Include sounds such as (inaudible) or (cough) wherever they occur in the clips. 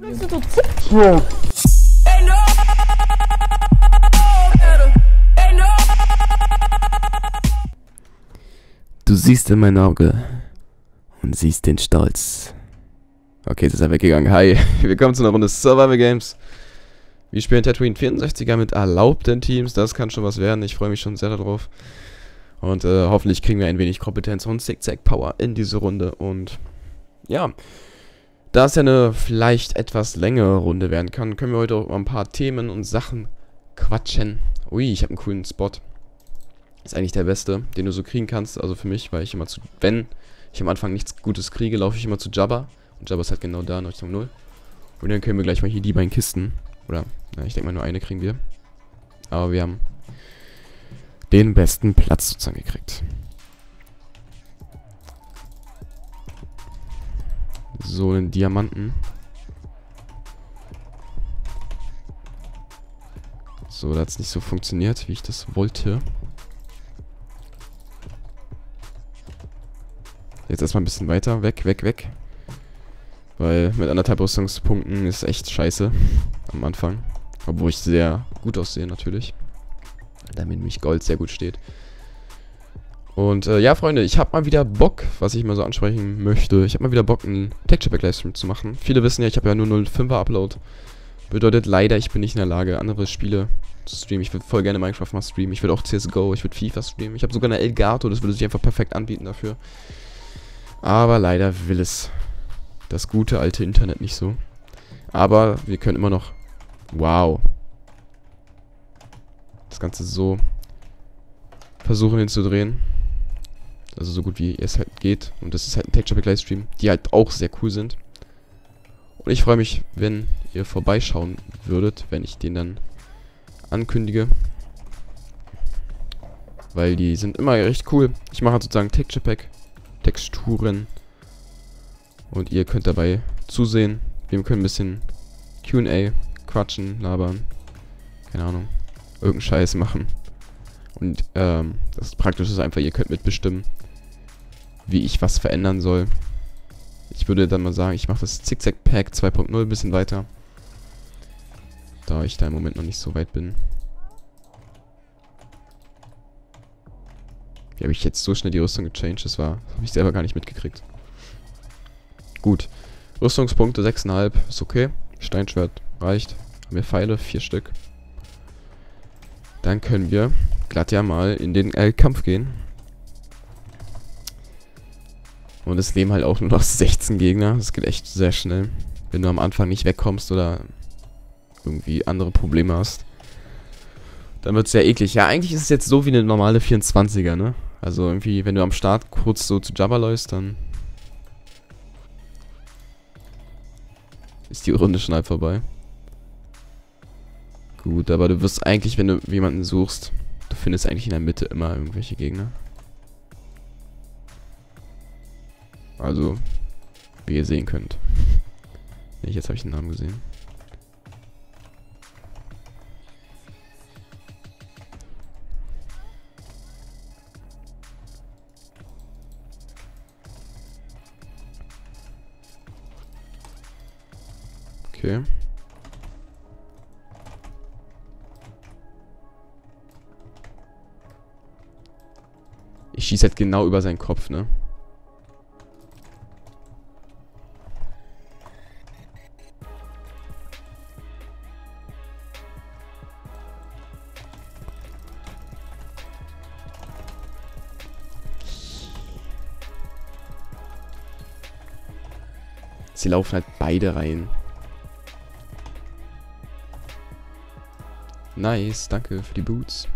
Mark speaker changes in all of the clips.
Speaker 1: Bist du
Speaker 2: siehst in mein Auge und siehst den Stolz. Okay, jetzt ist er weggegangen. Hi, (laughs) willkommen zu einer Runde Survival Games. Wir spielen Tatooine 64er mit erlaubten Teams. Das kann schon was werden. Ich freue mich schon sehr darauf. Und äh, hoffentlich kriegen wir ein wenig Kompetenz und Zigzag-Power in diese Runde. Und ja, da es ja eine vielleicht etwas längere Runde werden kann, können wir heute auch über ein paar Themen und Sachen quatschen. Ui, ich habe einen coolen Spot. Ist eigentlich der beste, den du so kriegen kannst. Also für mich, weil ich immer zu, wenn ich am Anfang nichts Gutes kriege, laufe ich immer zu Jabba. Und Jabba ist halt genau da, in Richtung 0. Und dann können wir gleich mal hier die beiden Kisten. Oder, na, ich denke mal nur eine kriegen wir. Aber wir haben den besten Platz sozusagen gekriegt. So einen Diamanten. So, das hat nicht so funktioniert, wie ich das wollte. Jetzt erstmal ein bisschen weiter. Weg, weg, weg. Weil mit anderthalb Rüstungspunkten ist echt scheiße. Am Anfang. Obwohl ich sehr gut aussehe natürlich. Damit mich Gold sehr gut steht. Und äh, ja, Freunde, ich habe mal wieder Bock, was ich mal so ansprechen möchte. Ich habe mal wieder Bock, einen Texture Pack Livestream zu machen. Viele wissen ja, ich habe ja nur 0,5er Upload. Bedeutet leider, ich bin nicht in der Lage, andere Spiele zu streamen. Ich würde voll gerne Minecraft mal streamen. Ich würde auch CSGO, ich würde FIFA streamen. Ich habe sogar eine Elgato, das würde sich einfach perfekt anbieten dafür. Aber leider will es das gute alte Internet nicht so. Aber wir können immer noch... Wow. Das Ganze so versuchen hinzudrehen. Also so gut wie es halt geht. Und das ist halt ein Texture Pack Livestream, die halt auch sehr cool sind. Und ich freue mich, wenn ihr vorbeischauen würdet, wenn ich den dann ankündige. Weil die sind immer recht cool. Ich mache halt sozusagen Texture Pack, Texturen. Und ihr könnt dabei zusehen. Wir können ein bisschen Q&A, quatschen, labern. Keine Ahnung. Irgendeinen Scheiß machen. Und ähm, das Praktische ist einfach, ihr könnt mitbestimmen, wie ich was verändern soll. Ich würde dann mal sagen, ich mache das Zigzag Pack 2.0 ein bisschen weiter. Da ich da im Moment noch nicht so weit bin. Wie habe ich jetzt so schnell die Rüstung gechanged? Das war, habe ich selber gar nicht mitgekriegt. Gut. Rüstungspunkte 6,5 ist okay. Steinschwert reicht. Haben wir Pfeile, 4 Stück. Dann können wir glatt ja mal in den äh, Kampf gehen. Und es leben halt auch nur noch (laughs) 16 Gegner. Das geht echt sehr schnell. Wenn du am Anfang nicht wegkommst oder irgendwie andere Probleme hast. Dann wird es sehr eklig. Ja, eigentlich ist es jetzt so wie eine normale 24er, ne? Also irgendwie, wenn du am Start kurz so zu Jabba läufst, dann ist die Runde schon halb vorbei. Gut, aber du wirst eigentlich, wenn du jemanden suchst, du findest eigentlich in der Mitte immer irgendwelche Gegner. Also, wie ihr sehen könnt. (laughs) Jetzt habe ich den Namen gesehen. Okay. Ich schieße halt genau über seinen Kopf, ne? Sie laufen halt beide rein. Nice, danke für die Boots.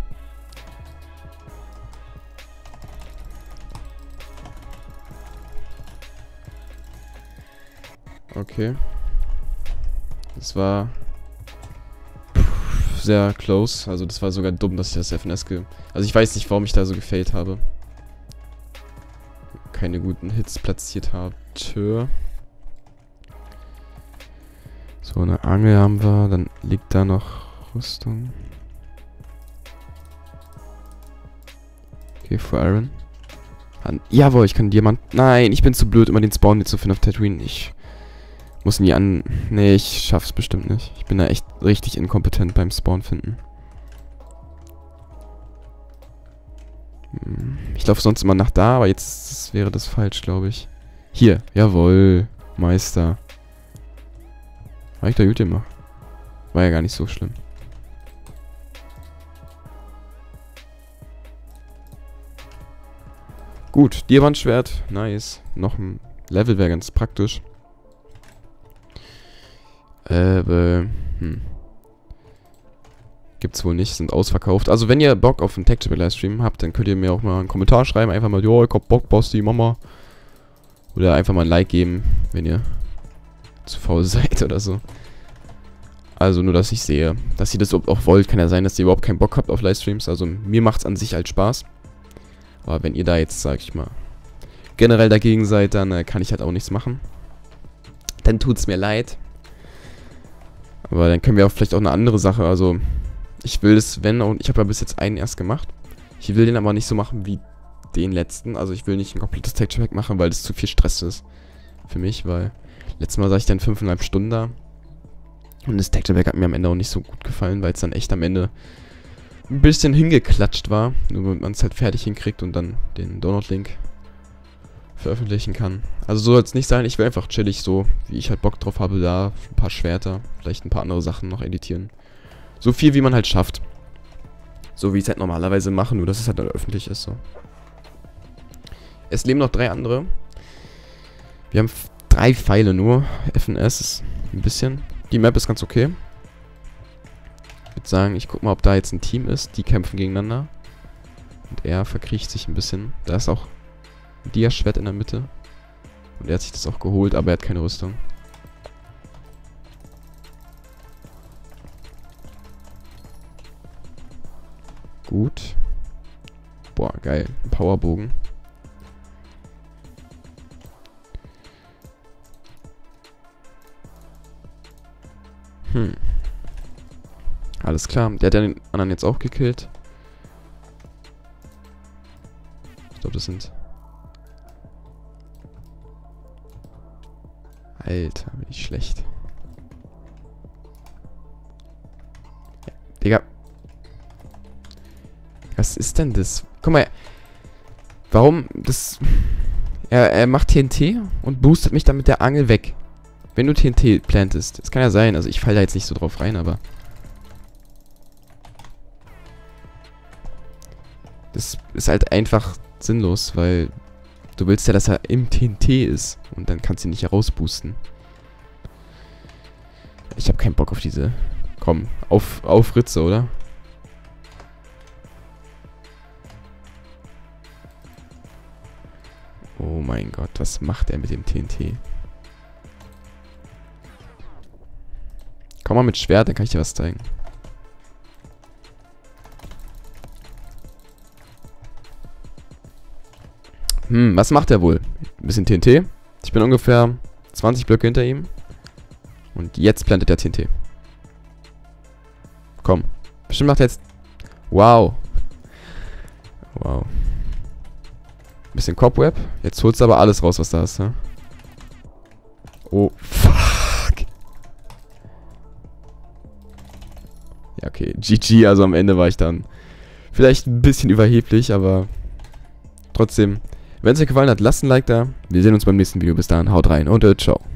Speaker 2: Okay. Das war sehr close. Also das war sogar dumm, dass ich das FNS ge... Also ich weiß nicht, warum ich da so gefailt habe. Keine guten Hits platziert habe. So, eine Angel haben wir. Dann liegt da noch Rüstung. Okay, für Iron. Jawohl, ich kann Diamant... Nein, ich bin zu blöd, immer den Spawn jetzt zu finden auf Tatooine. Ich muss nie an... Nee, ich schaff's bestimmt nicht. Ich bin da echt richtig inkompetent beim Spawn finden. Hm, ich laufe sonst immer nach da, aber jetzt wäre das falsch, glaube ich. Hier, jawohl, Meister. War ich da gut gemacht. War ja gar nicht so schlimm. Gut, Diamantschwert, nice. Noch ein Level wäre ganz praktisch. Äh, hm. Gibt's wohl nicht, sind ausverkauft. Also wenn ihr Bock auf einen Tactical Livestream habt, dann könnt ihr mir auch mal einen Kommentar schreiben. Einfach mal, jo, ich hab Bock, Basti, Mama. Oder einfach mal ein Like geben, wenn ihr zu faul (laughs) seid oder so. Also nur, dass ich sehe. Dass ihr das auch wollt, kann ja sein, dass ihr überhaupt keinen Bock habt auf Livestreams. Also mir macht's an sich halt Spaß. Aber wenn ihr da jetzt, sag ich mal, generell dagegen seid, dann äh, kann ich halt auch nichts machen. Dann tut's mir leid. Aber dann können wir auch vielleicht auch eine andere Sache, also ich will es, wenn, und ich habe ja bis jetzt einen erst gemacht. Ich will den aber nicht so machen wie den letzten. Also ich will nicht ein komplettes Texture Pack machen, weil das zu viel Stress ist. Für mich, weil letztes Mal saß ich dann fünfeinhalb Stunden da. Und das Texture Pack hat mir am Ende auch nicht so gut gefallen, weil es dann echt am Ende ein bisschen hingeklatscht war. Nur damit man es halt fertig hinkriegt und dann den Download-Link veröffentlichen kann. Also so soll es nicht sein. Ich will einfach chillig so, wie ich halt Bock drauf habe, da ein paar Schwerter, vielleicht ein paar andere Sachen noch editieren. So viel, wie man halt schafft. So wie ich es halt normalerweise mache, nur dass es halt dann öffentlich ist, so. Es leben noch drei andere. Wir haben drei Pfeile nur. FNS ist ein bisschen. Die Map ist ganz okay. Ich würde sagen, ich guck mal, ob da jetzt ein Team ist. Die kämpfen gegeneinander. Und er verkriecht sich ein bisschen. Da ist auch Dia-Schwert in der Mitte. Und er hat sich das auch geholt, aber er hat keine Rüstung. Gut. Boah, geil. Ein Powerbogen. Hm. Alles klar. Der hat ja den anderen jetzt auch gekillt. Ich glaube, das sind... Alter, bin ich schlecht. Ja, Digga. Was ist denn das? Guck mal. Warum das... Er, er macht TNT und boostet mich dann mit der Angel weg. Wenn du TNT plantest. Das kann ja sein. Also ich falle da jetzt nicht so drauf rein, aber... Das ist halt einfach sinnlos, weil du willst ja, dass er im TNT ist. Und dann kannst du ihn nicht herausboosten. Ich habe keinen Bock auf diese... Komm, auf, auf Ritze, oder? Oh mein Gott, was macht er mit dem TNT? Komm mal mit Schwert, dann kann ich dir was zeigen. Hm, was macht er wohl? Ein bisschen TNT. Ich bin ungefähr 20 Blöcke hinter ihm. Und jetzt plantet er TNT. Komm. Bestimmt macht er jetzt... Wow. Wow. Bisschen Cobweb. Jetzt holst du aber alles raus, was da ist, ne? Oh, fuck. Ja, okay. GG, also am Ende war ich dann vielleicht ein bisschen überheblich, aber trotzdem. Wenn es euch gefallen hat, lasst ein Like da. Wir sehen uns beim nächsten Video. Bis dahin, haut rein und äh, ciao.